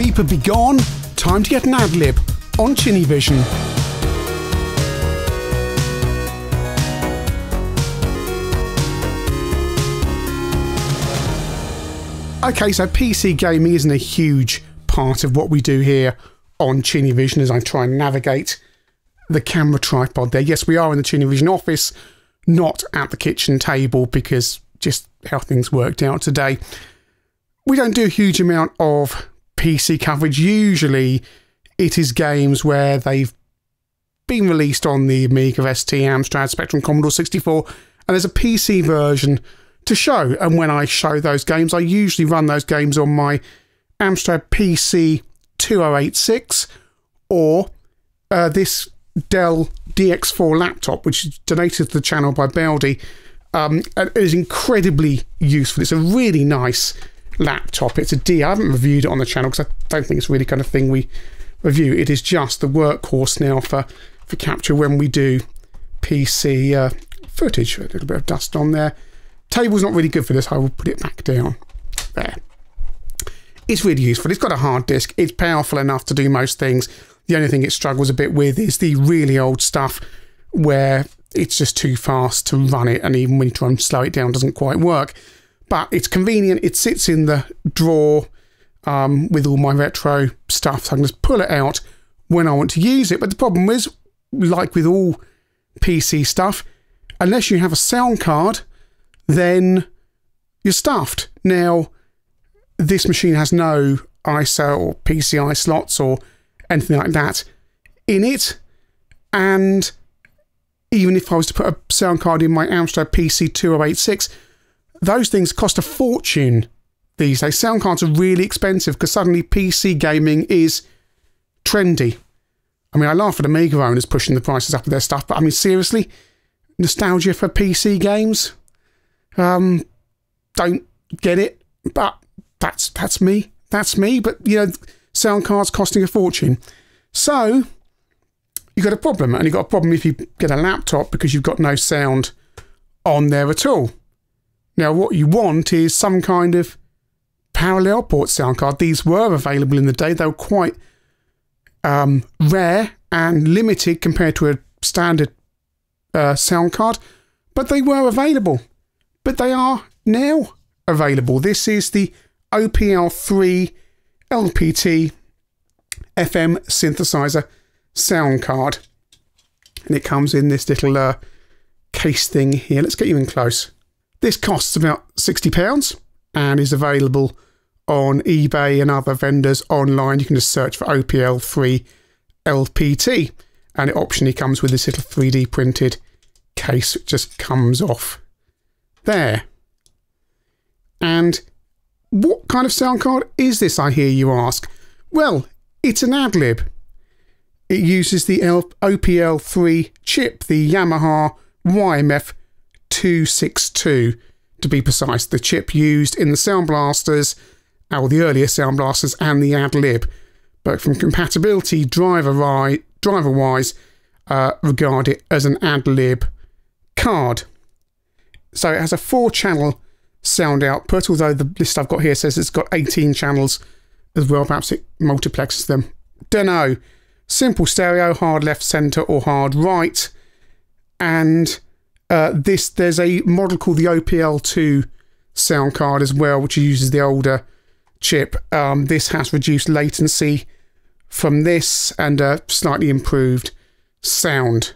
beeper be gone. Time to get an AdLib on ChinnyVision. Okay, so PC gaming isn't a huge part of what we do here on ChinnyVision as I try and navigate the camera tripod there. Yes, we are in the ChinnyVision office, not at the kitchen table because just how things worked out today. We don't do a huge amount of PC coverage. Usually it is games where they've been released on the Amiga, ST, Amstrad, Spectrum, Commodore 64, and there's a PC version to show. And when I show those games, I usually run those games on my Amstrad PC 2086 or uh, this Dell DX4 laptop, which is donated to the channel by Baldi. Um, it is incredibly useful. It's a really nice laptop. It's a D. I haven't reviewed it on the channel because I don't think it's really kind of thing we review. It is just the workhorse now for, for capture when we do PC uh, footage. A little bit of dust on there. Table's not really good for this. I will put it back down. There. It's really useful. It's got a hard disk. It's powerful enough to do most things. The only thing it struggles a bit with is the really old stuff where it's just too fast to run it, and even when you try and slow it down, it doesn't quite work. But it's convenient. It sits in the drawer um, with all my retro stuff, so I can just pull it out when I want to use it. But the problem is, like with all PC stuff, unless you have a sound card then you're stuffed. Now, this machine has no ISA or PCI slots or anything like that in it. And even if I was to put a sound card in my Amstrad PC2086, those things cost a fortune these days. Sound cards are really expensive because suddenly PC gaming is trendy. I mean, I laugh at Amiga owners pushing the prices up of their stuff, but I mean, seriously, nostalgia for PC games? Um, don't get it, but that's that's me. That's me. But you know, sound cards costing a fortune. So you've got a problem, and you've got a problem if you get a laptop because you've got no sound on there at all. Now, what you want is some kind of parallel port sound card. These were available in the day. They were quite um, rare and limited compared to a standard uh, sound card, but they were available but they are now available. This is the OPL3 LPT FM synthesizer sound card. And it comes in this little uh, case thing here. Let's get you in close. This costs about £60 and is available on eBay and other vendors online. You can just search for OPL3 LPT and it optionally comes with this little 3D printed case. which just comes off there. And what kind of sound card is this, I hear you ask? Well, it's an AdLib. It uses the OPL3 chip, the Yamaha YMF 262 to be precise, the chip used in the Sound Blasters, or the earlier Sound Blasters, and the AdLib. But from compatibility driver, driver wise, uh, regard it as an AdLib card. So it has a four channel sound output, although the list I've got here says it's got 18 channels as well. Perhaps it multiplexes them. Don't know. Simple stereo, hard left, center, or hard right. And uh, this there's a model called the OPL2 sound card as well, which uses the older chip. Um, this has reduced latency from this and a slightly improved sound.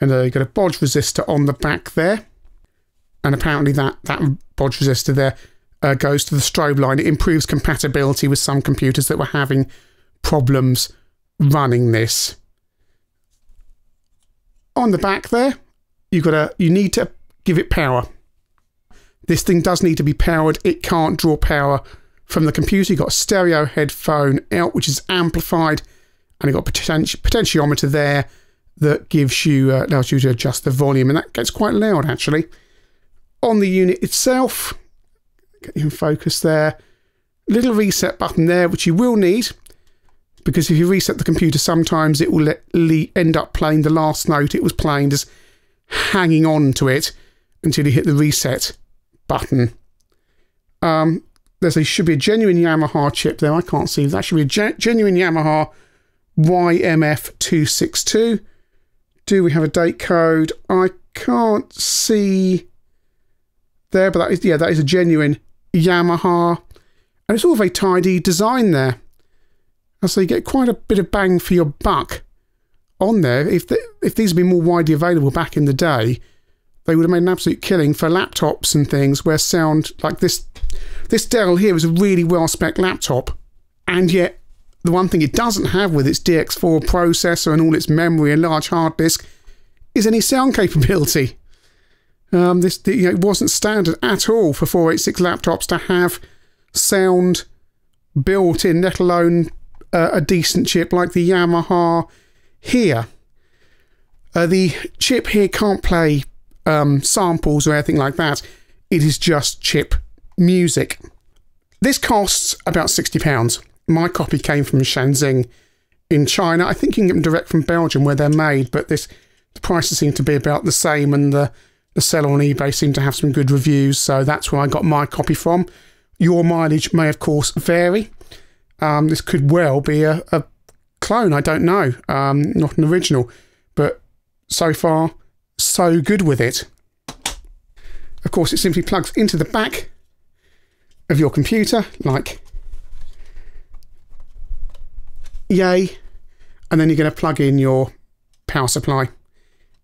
And uh, you've got a bodge resistor on the back there. And apparently that, that bodge resistor there uh, goes to the strobe line. It improves compatibility with some computers that were having problems running this. On the back there, you've got a you need to give it power. This thing does need to be powered. It can't draw power from the computer. You've got a stereo headphone out, which is amplified, and you've got a potentiometer there that gives you uh, allows you to adjust the volume, and that gets quite loud actually. On the unit itself, get you in focus there. Little reset button there, which you will need because if you reset the computer, sometimes it will end up playing the last note it was playing, just hanging on to it until you hit the reset button. Um, there's a should be a genuine Yamaha chip there. I can't see that should be a ge- genuine Yamaha YMF262. Do we have a date code? I can't see there, but that is yeah, that is a genuine Yamaha, and it's all very tidy design there. And so you get quite a bit of bang for your buck on there. If the, if these had been more widely available back in the day, they would have made an absolute killing for laptops and things where sound like this. This Dell here is a really well spec laptop, and yet the one thing it doesn't have with its DX4 processor and all its memory and large hard disk is any sound capability. Um, this you know, it wasn't standard at all for 486 laptops to have sound built in, let alone a decent chip like the Yamaha here. Uh, the chip here can't play um, samples or anything like that. It is just chip music. This costs about £60. My copy came from Shenzhen in China. I think you can get them direct from Belgium where they're made, but this the prices seem to be about the same and the, the seller on eBay seem to have some good reviews, so that's where I got my copy from. Your mileage may, of course, vary. Um, this could well be a, a clone, I don't know, um, not an original, but so far so good with it. Of course, it simply plugs into the back of your computer, like yay, and then you're going to plug in your power supply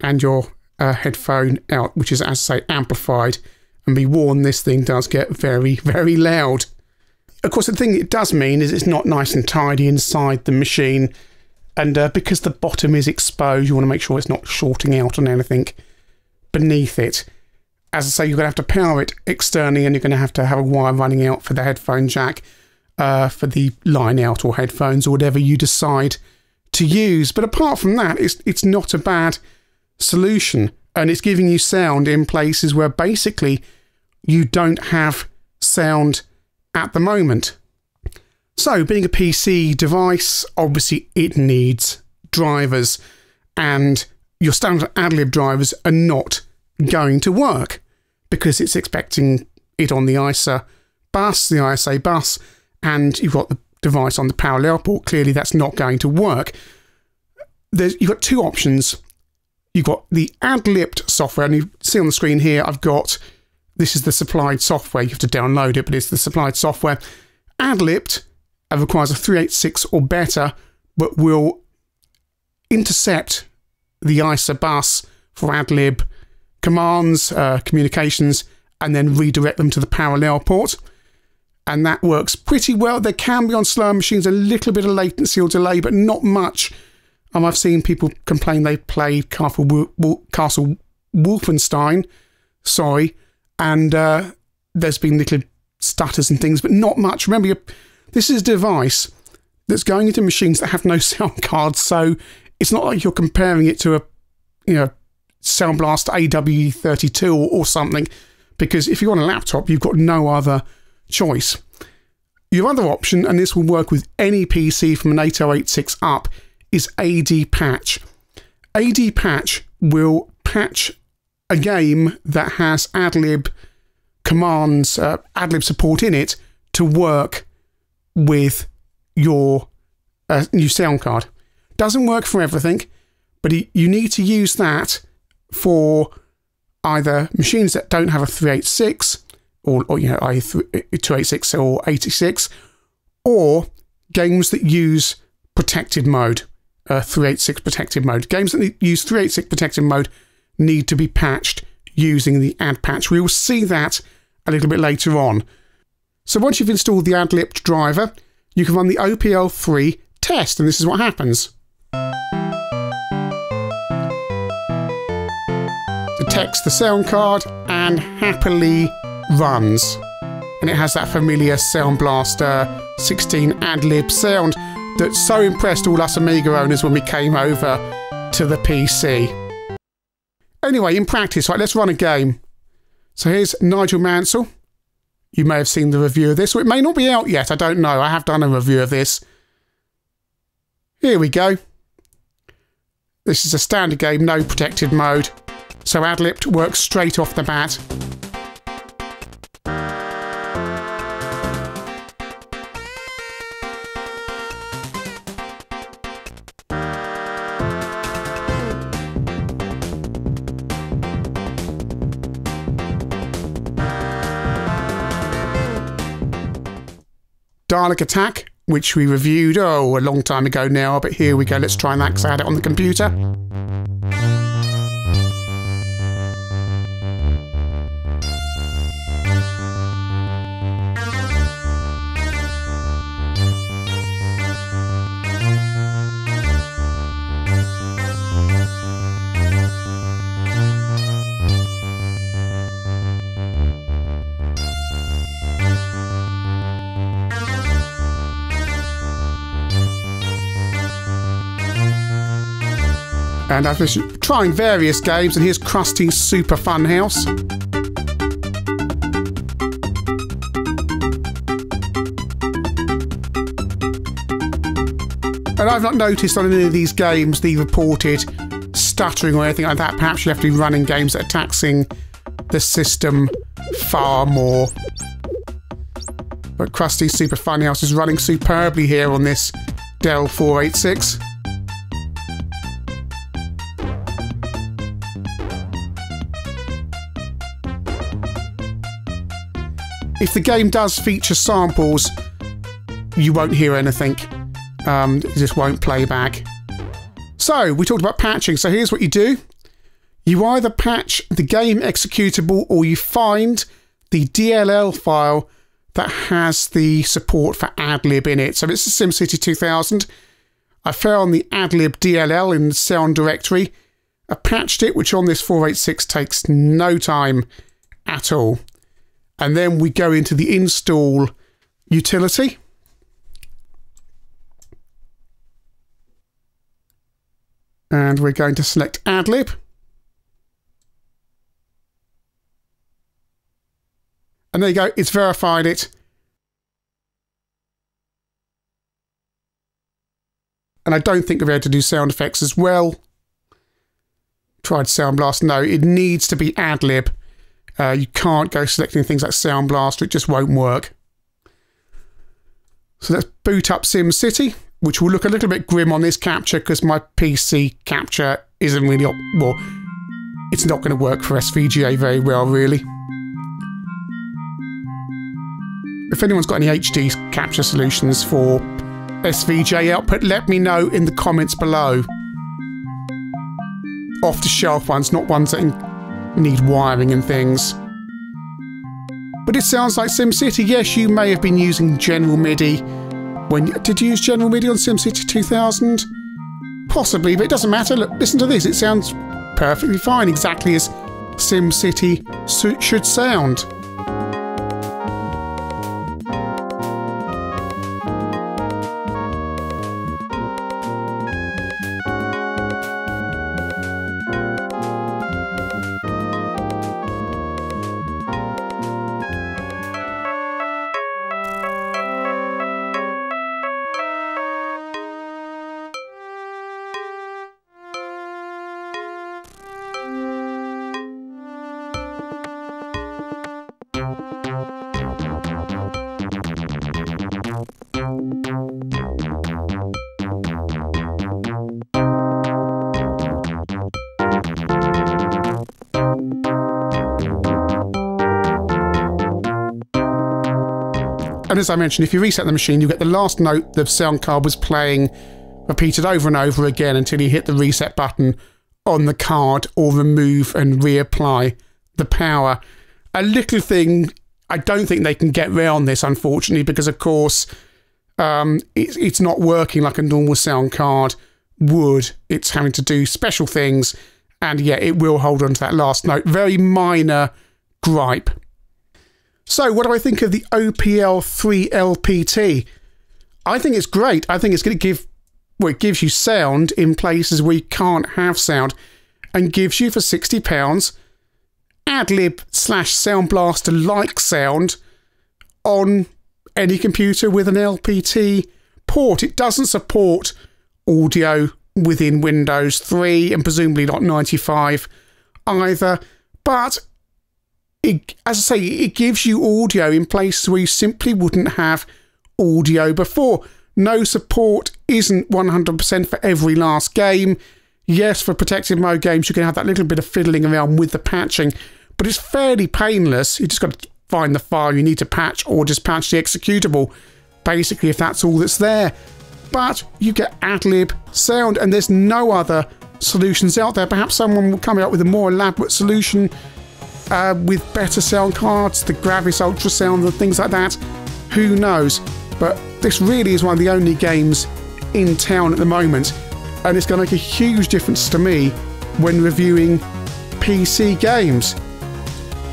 and your uh, headphone out, which is, as I say, amplified. And be warned, this thing does get very, very loud. Of course, the thing it does mean is it's not nice and tidy inside the machine and uh, because the bottom is exposed, you want to make sure it's not shorting out on anything beneath it. As I say, you're going to have to power it externally and you're going to have to have a wire running out for the headphone jack, uh, for the line out or headphones or whatever you decide to use. But apart from that, it's, it's not a bad solution. And it's giving you sound in places where basically you don't have sound at the moment. So, being a PC device, obviously it needs drivers, and your standard AdLib drivers are not going to work because it's expecting it on the ISA bus, the ISA bus, and you've got the device on the parallel port. Clearly, that's not going to work. There's, you've got two options. You've got the AdLib software, and you see on the screen here, I've got this is the supplied software. You have to download it, but it's the supplied software. AdLib requires a 386 or better, but will intercept the ISA bus for AdLib commands, uh, communications, and then redirect them to the parallel port. And that works pretty well. There can be on slower machines a little bit of latency or delay, but not much. Um, I've seen people complain they played Castle Wolfenstein, sorry, and uh, there's been little stutters and things, but not much. Remember, this is a device that's going into machines that have no sound cards, so it's not like you're comparing it to a, you know, Sound Blast AWE32 or, or something, because if you're on a laptop, you've got no other choice. Your other option, and this will work with any PC from an 8086 up, is AD Patch. AD Patch will patch a game that has AdLib commands, uh, AdLib support in it to work with your uh, new sound card. Doesn't work for everything, but you need to use that for either machines that don't have a 386 or, or you know, either 286 or 86, or games that use protected mode, uh, 386 protected mode. Games that use 386 protected mode need to be patched using the ad patch. We will see that a little bit later on. So once you've installed the AdLib driver, you can run the OPL3 test, and this is what happens. Detects the sound card and happily runs. And it has that familiar Sound Blaster 16 AdLib sound that so impressed all us Amiga owners when we came over to the PC. Anyway, in practice, right, let's run a game. So here's Nigel Mansell you may have seen the review of this, or it may not be out yet. I don't know. I have done a review of this. Here we go. This is a standard game, no protected mode. So AdLib works straight off the bat. Dalek Attack, which we reviewed, oh, a long time ago now, but here we go. Let's try and axe at it on the computer. And I've been trying various games, and here's Krusty's Super Fun House. And I've not noticed on any of these games the reported stuttering or anything like that. Perhaps you have to be running games that are taxing the system far more. But Krusty's Super Fun House is running superbly here on this Dell 486. If the game does feature samples, you won't hear anything. Um, it just won't play back. So, we talked about patching. So, here's what you do you either patch the game executable or you find the DLL file that has the support for AdLib in it. So, it's a SimCity 2000. I found the AdLib DLL in the sound directory. I patched it, which on this 486 takes no time at all and then we go into the install utility. And we're going to select AdLib. And there you go, it's verified it. And I don't think we're able to do sound effects as well. Tried Sound Blast. No, it needs to be AdLib uh, you can't go selecting things like Sound Blaster, it just won't work. So let's boot up SimCity, which will look a little bit grim on this capture because my PC capture isn't really, well, it's not going to work for SVGA very well, really. If anyone's got any HD capture solutions for SVGA output, let me know in the comments below. Off the shelf ones, not ones that need wiring and things. But it sounds like SimCity. Yes, you may have been using General MIDI. When did you use General MIDI on SimCity 2000? Possibly, but it doesn't matter. Look, listen to this. It sounds perfectly fine, exactly as SimCity should sound. And as I mentioned, if you reset the machine, you get the last note the sound card was playing repeated over and over again until you hit the reset button on the card or remove and reapply the power. A little thing, I don't think they can get around this, unfortunately, because of course um, it, it's not working like a normal sound card would. It's having to do special things, and yeah, it will hold on to that last note. Very minor gripe. So, what do I think of the OPL 3 LPT? I think it's great. I think it's going to give, well, it gives you sound in places where you can't have sound and gives you for £60 AdLib slash Sound Blaster like sound on any computer with an LPT port. It doesn't support audio within Windows 3 and presumably not 95 either, but it, as I say, it gives you audio in places where you simply wouldn't have audio before. No support isn't 100% for every last game. Yes, for protective mode games, you can have that little bit of fiddling around with the patching, but it's fairly painless. You just got to find the file you need to patch or just patch the executable. basically if that's all that's there. But you get AdLib sound, and there's no other solutions out there. Perhaps someone will come out with a more elaborate solution uh, with better sound cards, the Gravis Ultrasound, and things like that. Who knows? But this really is one of the only games in town at the moment, and it's going to make a huge difference to me when reviewing PC games.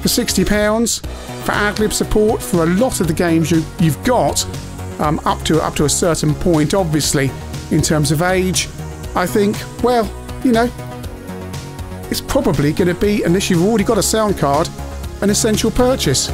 For £60 for AdLib support for a lot of the games you, you've got, um, up to up to a certain point, obviously, in terms of age, I think, well, you know, it's probably going to be, unless you've already got a sound card, an essential purchase.